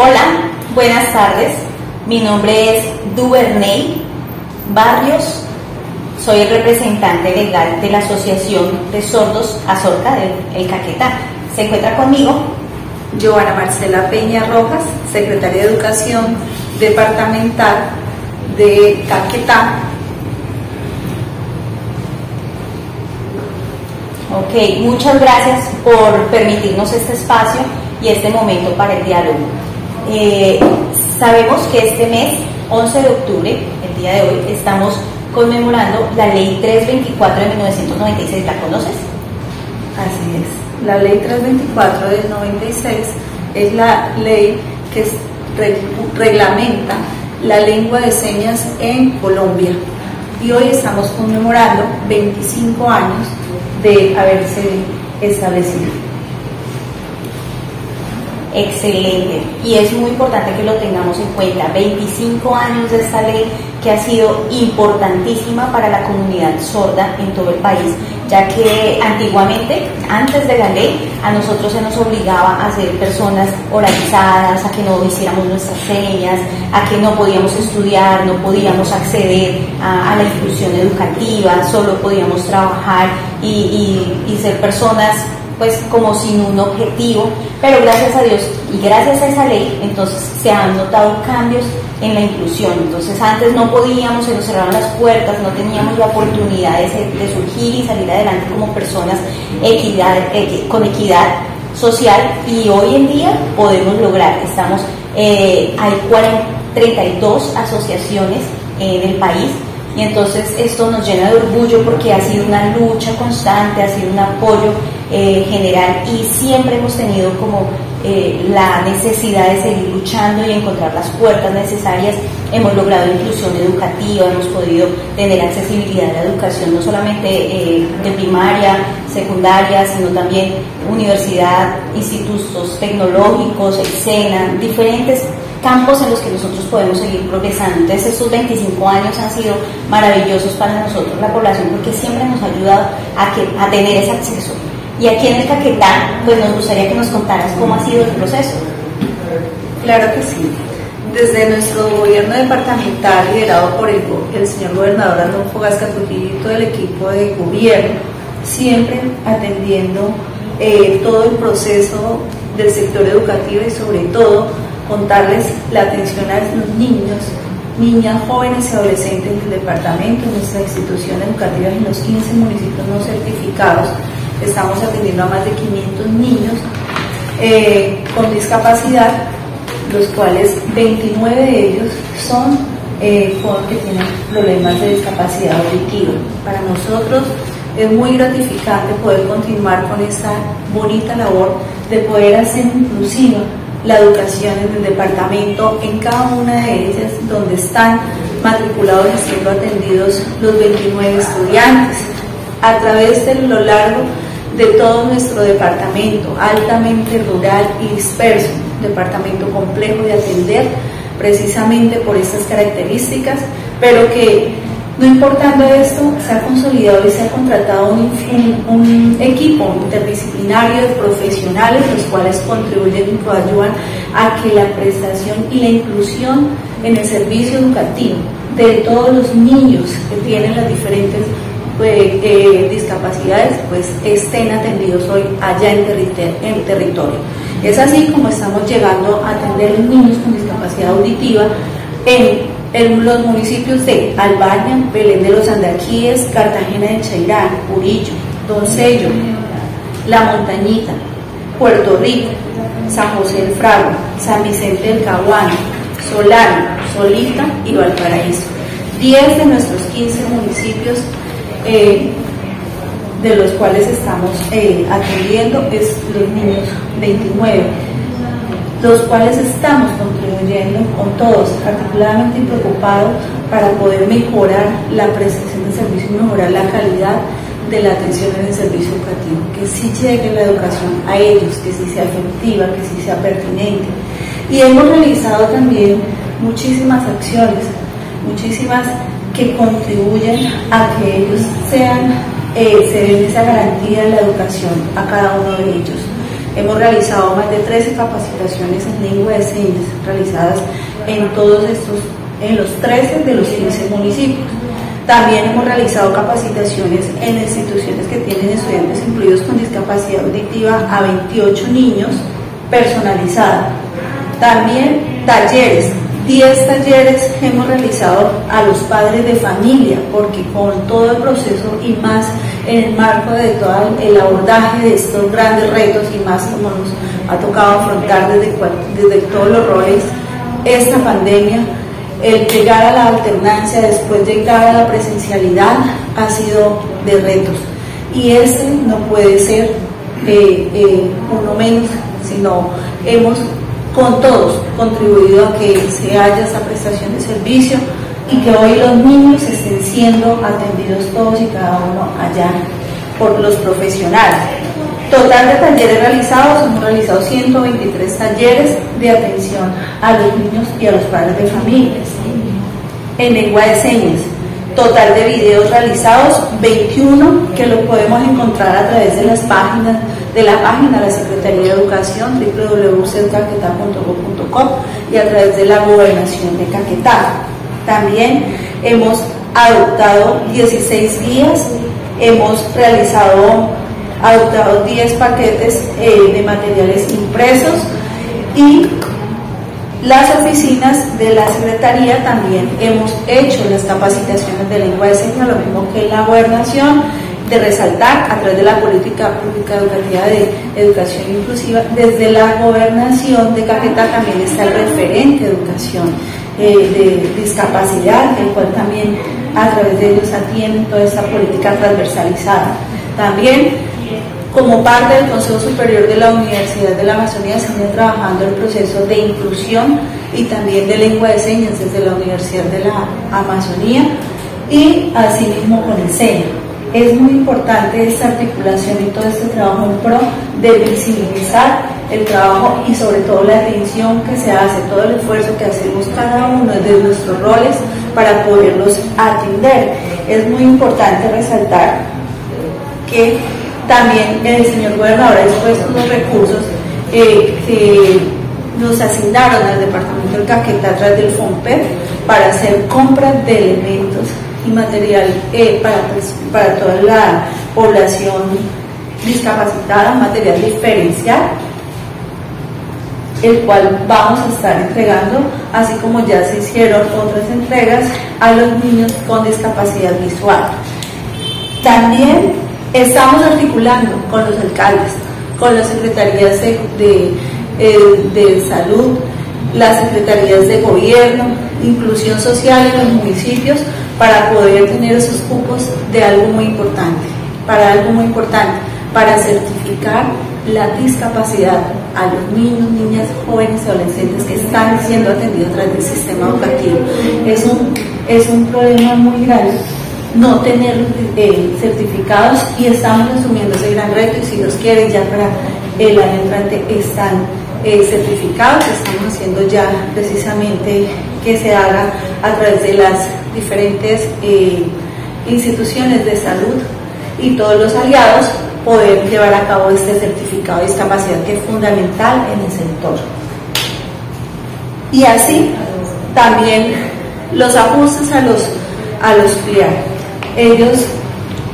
Hola, buenas tardes. Mi nombre es Duvernay Barrios. Soy el representante legal de la Asociación de Sordos Azorca del El Caquetá. Se encuentra conmigo Joana Marcela Peña Rojas, secretaria de Educación Departamental de Caquetá. Ok, muchas gracias por permitirnos este espacio y este momento para el diálogo. Eh, sabemos que este mes, 11 de octubre, el día de hoy, estamos conmemorando la Ley 324 de 1996. ¿La conoces? Así es. La Ley 324 del 96 es la ley que reglamenta la lengua de señas en Colombia. Y hoy estamos conmemorando 25 años de haberse establecido. Excelente. Y es muy importante que lo tengamos en cuenta. 25 años de esta ley que ha sido importantísima para la comunidad sorda en todo el país, ya que antiguamente, antes de la ley, a nosotros se nos obligaba a ser personas oralizadas, a que no hiciéramos nuestras señas, a que no podíamos estudiar, no podíamos acceder a, la inclusión educativa, solo podíamos trabajar y, y ser personas pues como sin un objetivo, pero gracias a Dios y gracias a esa ley, entonces se han notado cambios en la inclusión. Entonces antes no podíamos, se nos cerraron las puertas, no teníamos la oportunidad de, surgir y salir adelante como personas equidad, con equidad social y hoy en día podemos lograr, estamos, eh, hay 32 asociaciones en el país y entonces esto nos llena de orgullo porque ha sido una lucha constante, ha sido un apoyo eh, general y siempre hemos tenido como eh, la necesidad de seguir luchando y encontrar las puertas necesarias. Hemos logrado inclusión educativa, hemos podido tener accesibilidad a la educación, no solamente eh, de primaria, secundaria, sino también universidad, institutos tecnológicos, escena, diferentes campos en los que nosotros podemos seguir progresando. Entonces estos 25 años han sido maravillosos para nosotros, la población, porque siempre nos ha ayudado a, que, a tener ese acceso y aquí en el Caquetá, pues nos gustaría que nos contaras cómo ha sido el proceso. Claro que sí. Desde nuestro gobierno departamental, liderado por el, señor gobernador Arnulfo Gasca Trujillo y todo el equipo de gobierno, siempre atendiendo eh, todo el proceso del sector educativo y sobre todo contarles la atención a los niños, niñas, jóvenes y adolescentes del departamento, nuestra institución educativa en los 15 municipios no certificados, Estamos atendiendo a más de 500 niños eh, con discapacidad, los cuales 29 de ellos son eh, que tienen problemas de discapacidad auditiva. Para nosotros es muy gratificante poder continuar con esta bonita labor de poder hacer inclusiva la educación en el departamento en cada una de ellas donde están matriculados y siendo atendidos los 29 estudiantes. A través de lo largo de todo nuestro departamento, altamente rural y disperso, departamento complejo de atender precisamente por estas características, pero que no importando esto, se ha consolidado y se ha contratado un, equipo interdisciplinario de profesionales, los cuales contribuyen y coayudan a que la prestación y la inclusión en el servicio educativo de todos los niños que tienen las diferentes eh, discapacidades pues estén atendidos hoy allá en, en territorio. Es así como estamos llegando a atender niños con discapacidad auditiva en, los municipios de Albania, Belén de los Andaquíes, Cartagena de Chairán, Urillo, Doncello, La Montañita, Puerto Rico, San José del Frago, San Vicente del Caguán, Solano, Solita y Valparaíso. 10 de nuestros 15 municipios eh, de los cuales estamos eh, atendiendo es los niños 29, los cuales estamos contribuyendo con todos, particularmente preocupados para poder mejorar la prestación de servicio y mejorar la calidad de la atención en el servicio educativo, que sí llegue la educación a ellos, que sí sea efectiva, que sí sea pertinente. Y hemos realizado también muchísimas acciones, muchísimas que contribuyen a que ellos sean, eh, se den esa garantía de la educación a cada uno de ellos. Hemos realizado más de 13 capacitaciones en lengua de señas realizadas en todos estos, en los 13 de los 15 municipios. También hemos realizado capacitaciones en instituciones que tienen estudiantes incluidos con discapacidad auditiva a 28 niños personalizadas. También talleres 10 talleres hemos realizado a los padres de familia, porque con todo el proceso y más en el marco de todo el abordaje de estos grandes retos y más como nos ha tocado afrontar desde, desde todos los roles esta pandemia, el llegar a la alternancia, después llegar a la presencialidad, ha sido de retos. Y este no puede ser eh, eh, uno menos, sino hemos con todos contribuido a que se haya esta prestación de servicio y que hoy los niños estén siendo atendidos todos y cada uno allá por los profesionales. Total de talleres realizados, hemos realizado 123 talleres de atención a los niños y a los padres de familias. En lengua de señas, total de videos realizados, 21 que lo podemos encontrar a través de las páginas de la página de la Secretaría de Educación www.caquetá.gov.com y a través de la gobernación de Caquetá. También hemos adoptado 16 guías, hemos realizado, adoptado 10 paquetes eh, de materiales impresos. Y las oficinas de la Secretaría también hemos hecho las capacitaciones de lengua de señas, lo mismo que la gobernación de resaltar a través de la política pública educativa de educación inclusiva, desde la gobernación de Caquetá también está el referente educación eh, de discapacidad, el cual también a través de ellos atienden toda esta política transversalizada. También como parte del Consejo Superior de la Universidad de la Amazonía se viene trabajando el proceso de inclusión y también de lengua de señas desde la Universidad de la Amazonía y asimismo con el SENA es muy importante esta articulación y todo este trabajo en pro de visibilizar el trabajo y sobre todo la atención que se hace, todo el esfuerzo que hacemos cada uno de nuestros roles para poderlos atender. Es muy importante resaltar que también el señor gobernador ha dispuesto los recursos eh, que nos asignaron al departamento del Caquetá a través del FOMPEP para hacer compras de elementos y material eh, para, para toda la población discapacitada, material diferencial, el cual vamos a estar entregando, así como ya se hicieron otras entregas a los niños con discapacidad visual. También estamos articulando con los alcaldes, con las secretarías de, de, eh, salud, las secretarías de gobierno, inclusión social en los municipios, para poder tener esos cupos de algo muy importante, para algo muy importante, para certificar la discapacidad a los niños, niñas, jóvenes adolescentes que están siendo atendidos a través del sistema educativo. Es un, es un problema muy grande no tener eh, certificados y estamos asumiendo ese gran reto y si Dios quiere ya para el año entrante están eh, certificados, estamos haciendo ya precisamente que se haga a través de las diferentes eh, instituciones de salud y todos los aliados poder llevar a cabo este certificado de discapacidad que es fundamental en el sector. Y así también los ajustes a los, a los Ellos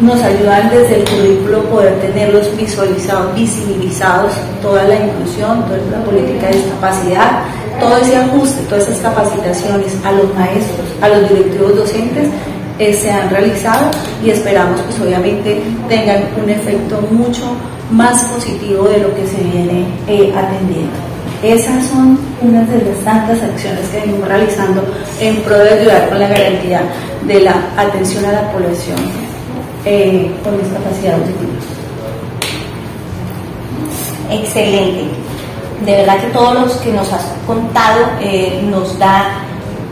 nos ayudan desde el currículo poder tenerlos visualizados, visibilizados, toda la inclusión, toda la política de discapacidad, todo ese ajuste, todas esas capacitaciones a los maestros, a los directivos docentes eh, se han realizado y esperamos pues obviamente tengan un efecto mucho más positivo de lo que se viene eh, atendiendo. Esas son unas de las tantas acciones que venimos realizando en pro de ayudar con la garantía de la atención a la población eh, con discapacidad auditiva. Excelente de verdad que todos los que nos has contado nos da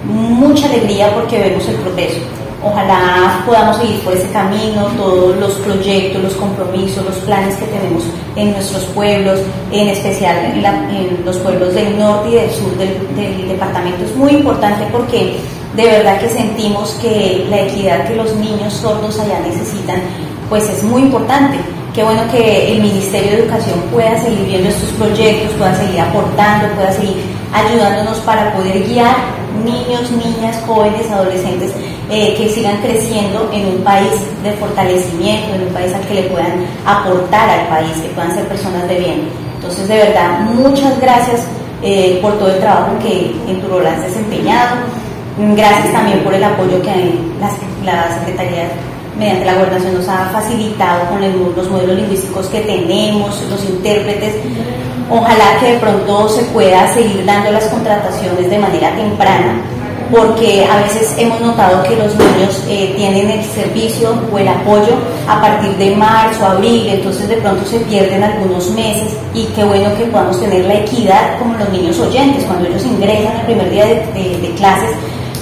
mucha alegría porque vemos el proceso. Ojalá podamos seguir por ese camino, todos los proyectos, los compromisos, los planes que tenemos en nuestros pueblos, en especial en, los pueblos del norte y del sur del, del departamento. Es muy importante porque de verdad que sentimos que la equidad que los niños sordos allá necesitan, pues es muy importante. Qué bueno que el Ministerio de Educación pueda seguir viendo estos proyectos, pueda seguir aportando, pueda seguir ayudándonos para poder guiar niños, niñas, jóvenes, adolescentes eh, que sigan creciendo en un país de fortalecimiento, en un país al que le puedan aportar al país, que puedan ser personas de bien. Entonces, de verdad, muchas gracias eh, por todo el trabajo que en tu rol has desempeñado. Gracias también por el apoyo que la, la Secretaría mediante la gobernación nos ha facilitado con los modelos lingüísticos que tenemos, los intérpretes. Ojalá que de pronto se pueda seguir dando las contrataciones de manera temprana, porque a veces hemos notado que los niños eh, tienen el servicio o el apoyo a partir de marzo, abril, entonces de pronto se pierden algunos meses y qué bueno que podamos tener la equidad como los niños oyentes, cuando ellos ingresan el primer día de clases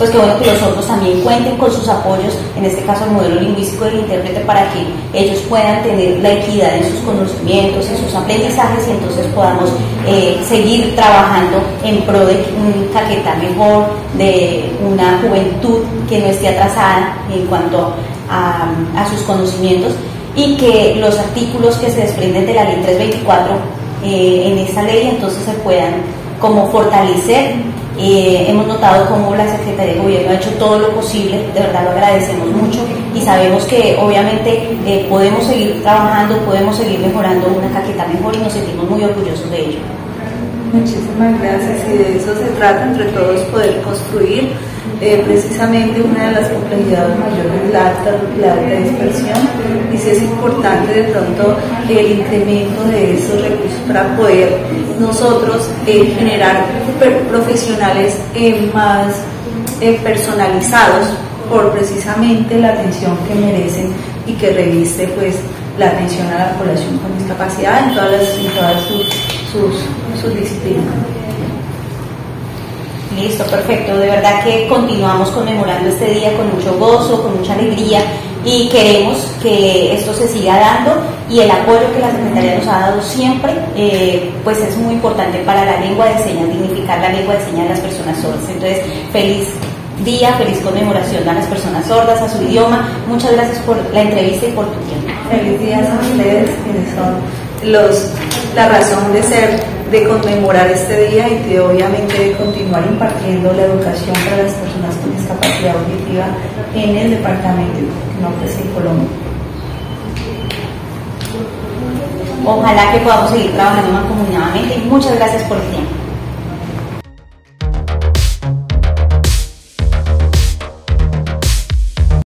pues que bueno que los otros también cuenten con sus apoyos, en este caso el modelo lingüístico del intérprete, para que ellos puedan tener la equidad en sus conocimientos, en sus aprendizajes y entonces podamos eh, seguir trabajando en pro de un Caquetá mejor, de una juventud que no esté atrasada en cuanto a, sus conocimientos y que los artículos que se desprenden de la ley 324 eh, en esta ley entonces se puedan como fortalecer eh, hemos notado cómo la Secretaría de Gobierno ha hecho todo lo posible, de verdad lo agradecemos mucho y sabemos que obviamente eh, podemos seguir trabajando, podemos seguir mejorando una caqueta mejor y nos sentimos muy orgullosos de ello. Muchísimas gracias y de eso se trata entre todos poder construir eh, precisamente una de las complejidades mayores es la alta, la dispersión y si es importante de pronto el incremento de esos recursos para poder nosotros eh, generar profesionales eh, más personalizados por precisamente la atención que merecen y que reviste pues la atención a la población con discapacidad en todas, sus disciplinas. Listo, perfecto. De verdad que continuamos conmemorando este día con mucho gozo, con mucha alegría y queremos que esto se siga dando y el apoyo que la Secretaría nos ha dado siempre, eh, pues es muy importante para la lengua de señas, dignificar la lengua de señas de las personas sordas. Entonces, feliz día, feliz conmemoración a las personas sordas, a su idioma. Muchas gracias por la entrevista y por tu tiempo. Feliz día a ustedes, quienes son los, la razón de ser de conmemorar este día y de obviamente de continuar impartiendo la educación para las personas con discapacidad auditiva en el departamento nos ofrece Colombia. Ojalá que podamos seguir trabajando mancomunadamente y muchas gracias por el tiempo.